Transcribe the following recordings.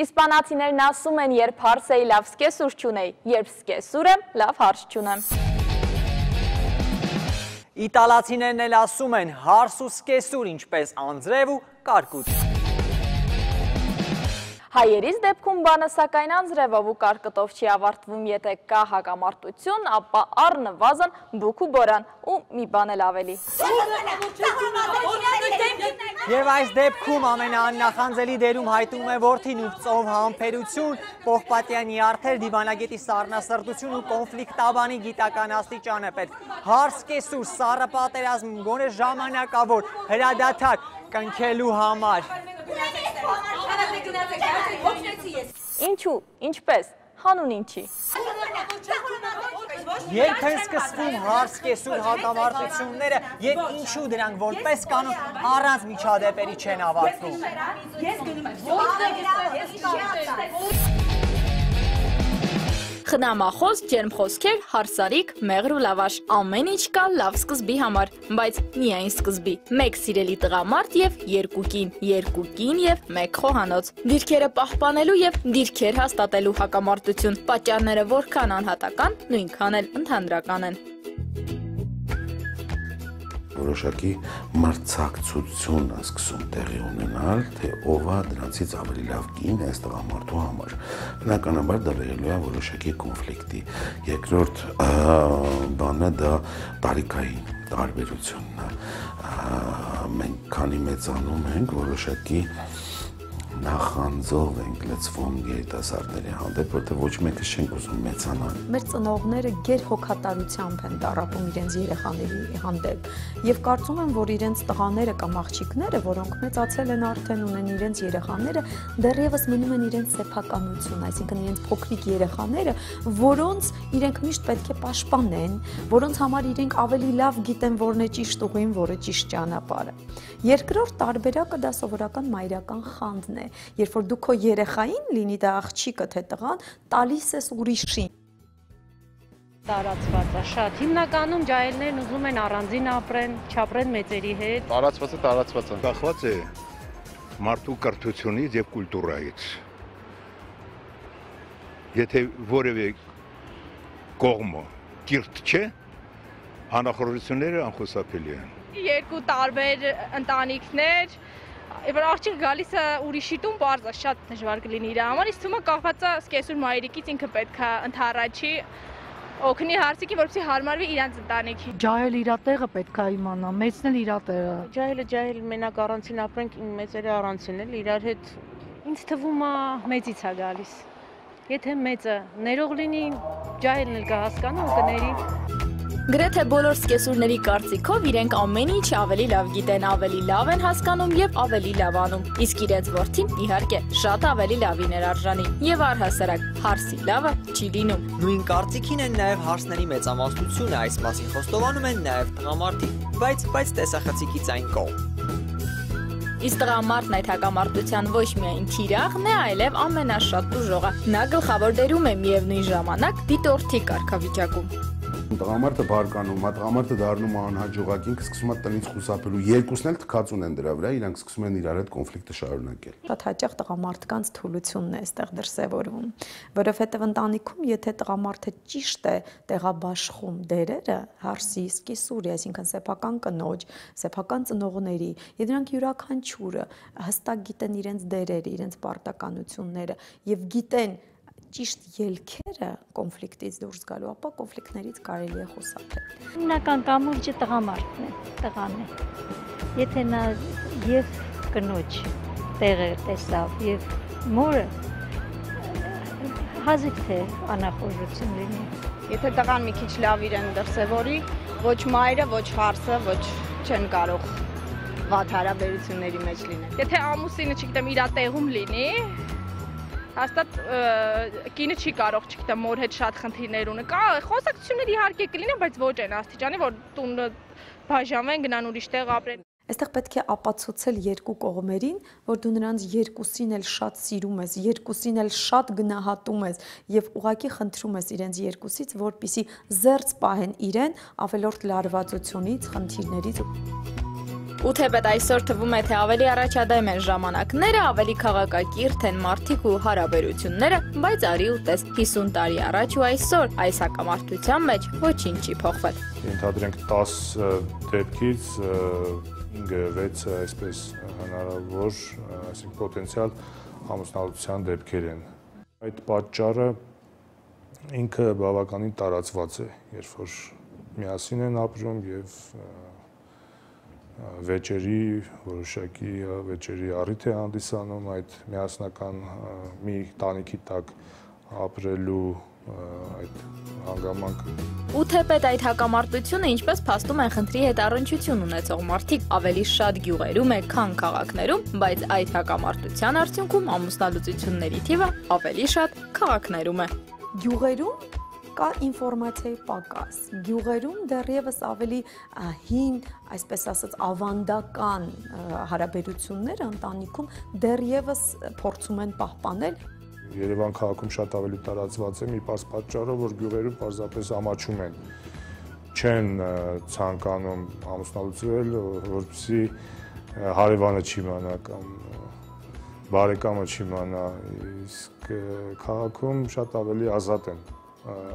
Իսպանացիներն ասում են, երբ հարս էի լավ սկեսուր չունեի, երբ սկեսուր եմ, լավ հարս չունեմ։ Իտալացիներն էլ ասում են հարս ու սկեսուր ինչպես անձրև ու կարկուտ։ Հայերից դեպքում բանը սակայն անձրևով ու կարկտով չի ավարտվում, եթե կա հակամարտություն, ապա առնվազն բուք ու բորան ու մի բան էլ ավելի։ Եվ այս դեպքում ամենաաննախանձելի դերում հայտում է որդին ու ծով համբերություն, Պողպատյանի արդեր դիվանագետի սառնասրտություն ու կոնֆլիկտաբանի գիտական աստիճանը պետք։ Հարս կեսուր, սառը պատերազմ, գոնե ժամանակավոր, հրադադար կնքելու համար։ Ինչու, ինչպես, հանուն ինչի։ Երբ են սկսվում հարս կեսուր հակամարտությունները եւ ինչու դրանք որպես կանոն առանց միջադեպերի չեն ավարտվում։ Ես գնում եմ Խնամախոս, ջերմ խոսքեր, հարսարիք, մեղր ու լավաշ։ Ամեն ինչ կա լավ սկզբի համար, բայց միայն սկզբի։ Մեկ սիրելի տղամարդ եւ երկու կին, երկու կին եւ մեկ խոհանոց։ Դիրքերը պահպանելու եւ դիրքեր հաստատելու հակամարտություն։ Պատճառները որքան անհատական, նույնքան էլ ընդհանրական են որոշակի մրցակցություն է սկսում տեղի ունենալ, թե ով է դրանցից ավելի լավ կին այս տղամարդու համար։ Բնականաբար դա վերելու է որոշակի կոնֆլիկտի։ Երկրորդ բանը դա տարիքային տարբերությունն է։ Մենք քանի մեծանում ենք, որոշակի նախանձով ենք լծվում երիտասարդների հանդեպ, որտեղ ոչ մեկը չենք ուզում մեծանալ։ Մեր ծնողները գեր հոգատարությամբ են տարապում իրենց երեխաների հանդեպ եւ կարծում եմ, որ իրենց տղաները կամ աղջիկները, որոնք մեծացել են արդեն ունեն իրենց երեխաները, դեռևս մնում են իրենց սեփականություն, այսինքն իրենց փոքրիկ երեխաները, որոնց իրենք միշտ պետք է պաշտպանեն, որոնց համար իրենք ավելի լավ գիտեն որն է ճիշտ ուղին, որը ճիշտ ճանապարհը։ Երկրորդ տարբերակը դա սովորական մայրական խանդն է, երբ որ դու քո երեխային, լինի դա աղջիկը թե տղան, տալիս ես ուրիշին տարածված է շատ։ Հիմնականում ջահելներն ուզում են առանձին ապրեն, չապրեն մեծերի հետ։ Տարածված է, տարածված է։ Կախված է մարդու կրթությունից եւ կուլտուրայից։ Եթե որևէ կողմը կիրթ չէ, անախորժությունները անխուսափելի են։ Երկու տարբեր ընտանիքներ, որ աղջիկ գալիս է ուրիշի տուն, բարձ է, շատ դժվար կլինի իր համար, իսկ թվում է կախված է սկեսուր մայրիկից ինքը պետք է ընթառաջի օգնի հարցիկին, որպեսզի հարմարվի իրանց ընտանիքի։ Ջահել իր տեղը պետք է իմանա, մեծն էլ իր տեղը։ Ջահելը ջահել մենակ առանցին ապրենք, մեծերը առանցին էլ իրար հետ ինձ թվում է մեծից է գալիս։ Եթե մեծը ներող լինի, ջահելն էլ կհասկանա ու կների։ Գրեթե բոլոր սկեսուրների կարծիքով իրենք ամեն ինչ ավելի լավ գիտեն, ավելի լավ են հասկանում եւ ավելի լավ անում։ Իսկ իրենց ворթին իհարկե շատ ավելի լավին էր արժանի եւ առհասարակ հարսի լավը չի լինում։ Նույն կարծիքին են նաեւ հարսների մեծամասնությունը, այս մասին խոստովանում են նաեւ տղամարդիկ, բայց բայց տեսախցիկից այն կողմ։ Իս տղամարդն այդ հակամարտության ոչ միայն թիրախն է, այլև ամենաշատ ուժողը։ Նա գլխավոր դերում է միևնույն ժամանակ դիտորդի կարգավիճակում տղամարդը բարկանում, հա տղամարդը դառնում է անհաջողակ, ինքը սկսում է տնից խուսափելու։ Երկուսն էլ թքած ունեն դրա վրա, իրանք սկսում են իրար հետ կոնֆլիկտը շարունակել։ Շատ հաճախ տղամարդկանց թուլությունն է այստեղ դրսևորվում, որովհետև ընտանիքում, եթե տղամարդը ճիշտ է տեղաբաշխում դերերը, հարսի, սկիսուրի, այսինքն սեփական կնոջ, սեփական ծնողների, եւ նրանք յուրաքանչյուրը հստակ գիտեն իրենց դերերը, իրենց պարտականությունները եւ գիտեն ճիշտ ելքերը կոնֆլիկտից դուրս գալու, ապա կոնֆլիկտներից կարելի է խուսափել։ Հիմնական կամուրջը տղամարդն է, տղան է։ Եթե նա եւ կնոջ տեղը տեսավ եւ մորը հազիվ թե անախորժություն լինի։ Եթե տղան մի քիչ լավ իրեն դրսևորի, ոչ մայրը, ոչ հարսը, ոչ չեն կարող վատ հարաբերությունների մեջ լինել։ Եթե ամուսինը, չգիտեմ, իր տեղում լինի, հաստատ կինը չի կարող, չգիտեմ, մոր հետ շատ խնդիրներ ունի։ Կա խոսակցություններ իհարկե կլինեն, բայց ոչ այն աստիճանի, որ տունը բաժանվեն, գնան ուրիշ տեղ ապրեն։ Այստեղ պետք է ապացուցել երկու կողմերին, որ դու նրանց երկուսին էլ շատ սիրում ես, երկուսին էլ շատ գնահատում ես եւ ուղակի խնդրում ես իրենց երկուսից, որpիսի զերծ պահեն իրեն ավելորդ լարվածությունից, խնդիրներից։ Ու թեպետ այսօր թվում է, թե ավելի առաջադեմ են ժամանակները, ավելի քաղաքակիրթ են մարդիկ ու հարաբերությունները, բայց արի ու տես 50 տարի առաջ ու այսօր այս հակամարտության մեջ ոչինչ չի փոխվել։ Ենթադրենք 10 դեպքից 5-6-ը այսպես հնարավոր, այսինքն պոտենցիալ ամուսնալուծության դեպքեր են։ Այդ պատճառը ինքը բավականին տարածված է, երբ որ միասին են ապրում եւ և վեճերի որոշակի վեճերի առիթ է հանդիսանում այդ միասնական մի տանիքի տակ ապրելու այդ հանգամանքը։ Ու թեպետ այդ հակամարտությունը ինչպես փաստում են խնդրի հետ առնչություն ունեցող մարդիկ ավելի շատ գյուղերում է, քան քաղաքներում, բայց այդ հակամարտության արդյունքում ամուսնալուծությունների թիվը ավելի շատ քաղաքներում է։ Գյուղերում կա ինֆորմացիայի պակաս։ Գյուղերում դեռևս ավելի հին, այսպես ասած, ավանդական հարաբերությունները ընտանիքում դեռևս փորձում են պահպանել Երևան քաղաքում շատ ավելի տարածված է մի պարզ պատճառով, որ գյուղերում պարզապես ամաչում են չեն ցանկանում ամուսնալուծվել, որպեսզի հարևանը չիմանա կամ բարեկամը չիմանա, իսկ քաղաքում շատ ավելի ազատ են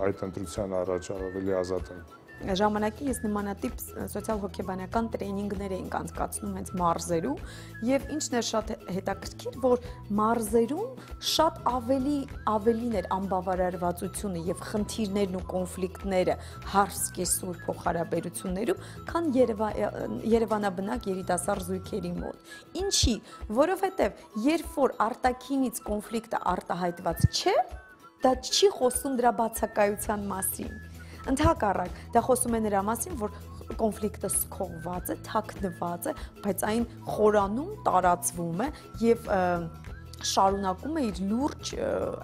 այդ ընտրության առաջ ավելի ազատ են ժամանակի ես նմանատիպ սոցիալ-հոգեբանական տրեյնինգներ էինք անցկացնում հենց մարզերում եւ ինչն է շատ հետաքրքիր որ մարզերում շատ ավելի ավելին էր անբավարարվածությունը եւ խնդիրներն ու կոնֆլիկտները հարս կեսուր փոխհարաբերություններում քան Երևա, Երևանաբնակ երիտասարդ զույգերի մոտ ինչի որովհետեւ երբ որ արտակինից կոնֆլիկտը արտահայտված չէ դա չի խոսում դրա բացակայության մասին։ Ընթակառակ, դա խոսում է նրա մասին, որ կոնֆլիկտը սկողված է, թաքնված է, բայց այն խորանում, տարածվում է եւ շարունակում է իր լուրջ,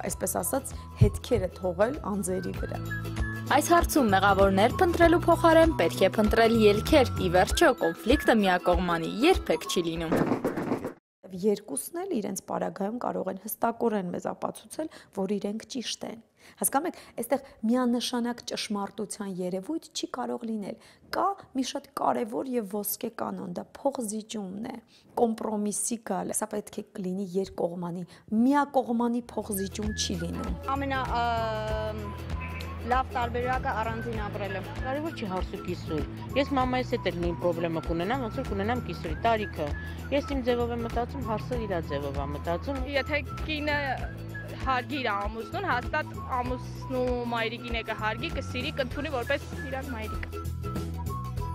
այսպես ասած, հետքերը թողել անձերի վրա։ Այս հարցում մեղավորներ փնտրելու փոխարեն պետք է փնտրել ելքեր։ Ի վերջո, կոնֆլիկտը միակողմանի երբեք չի լինում երկուսն էլ իրենց պարագայում կարող են հստակորեն մեզ ապացուցել, որ իրենք ճիշտ են։ Հասկանում եք, այստեղ միանշանակ ճշմարտության երևույթ չի կարող լինել։ Կա մի շատ կարևոր եւ ոսկե կանոն, դա փողզիջումն է, կոմպրոմիսի գալ։ Սա պետք է լինի երկկողմանի, միակողմանի փողզիջում չի լինում։ Ամենա լավ տարբերակը առանձին ապրելը։ Կարևոր չի հարսու կիսուր։ Ես մամայիս հետ էլ նույն խնդրեմը կունենամ, ոնց որ կունենամ կիսուրի տարիքը։ Ես իմ ձևով եմ մտածում, հարսը իր ձևով է մտածում։ Եթե կինը հարգիր ամուսնուն, հաստատ ամուսնու մայրիկին է կհարգի, կսիրի, կընդունի որպես իրար մայրիկ։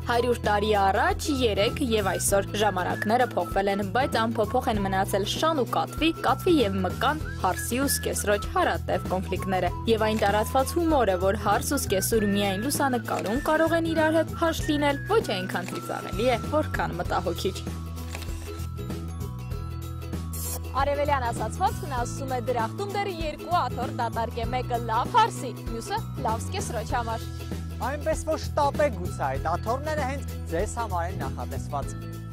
100 տարի առաջ, 3 եւ այսօր ժամանակները փոխվել են, բայց անփոփոխ են մնացել շան ու կատվի, կատվի եւ մկան, հարսի ու սկեսրոջ հարատև կոնֆլիկտները։ Եվ այն տարածված հումորը, որ հարս ու սկեսուր միայն լուսանկարում կարող են իրար հետ հաշ լինել, ոչ այնքան ծիծաղելի է, որքան մտահոգիչ։ Արևելյան ասացվածքն ասում է դրախտում դեռ երկու աթոռ դատարկ է, մեկը լավ հարսի, մյուսը լավ սկեսրոջ համար։ Այնպես որ շտապեք գուցե այդ աթոռները հենց ձեզ համար են նախատեսված։